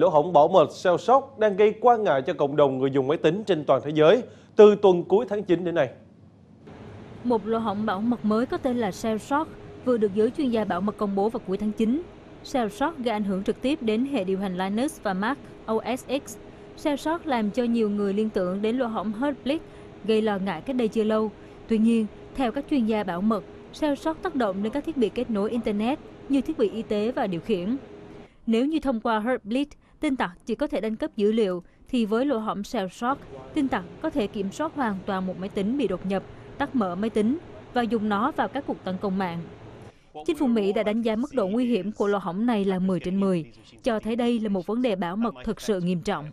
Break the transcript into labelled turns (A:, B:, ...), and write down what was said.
A: Lỗ hổng bảo mật Shell Shock đang gây quan ngại cho cộng đồng người dùng máy tính trên toàn thế giới từ tuần cuối tháng 9 đến nay.
B: Một lỗ hổng bảo mật mới có tên là Shell Shock vừa được giới chuyên gia bảo mật công bố vào cuối tháng 9. Shell Shock gây ảnh hưởng trực tiếp đến hệ điều hành Linux và Mac OS X. Shell Shock làm cho nhiều người liên tưởng đến lỗ hổng Heartbleed gây lo ngại cách đây chưa lâu. Tuy nhiên, theo các chuyên gia bảo mật, Shell Shock tác động đến các thiết bị kết nối Internet như thiết bị y tế và điều khiển. Nếu như thông qua Heartbleed, tin tặc chỉ có thể đánh cắp dữ liệu, thì với lỗ hổng Shell Shock, tin tặc có thể kiểm soát hoàn toàn một máy tính bị đột nhập, tắt mở máy tính và dùng nó vào các cuộc tấn công mạng. Chính phủ Mỹ đã đánh giá mức độ nguy hiểm của lỗ hổng này là 10 trên 10, cho thấy đây là một vấn đề bảo mật thực sự nghiêm trọng.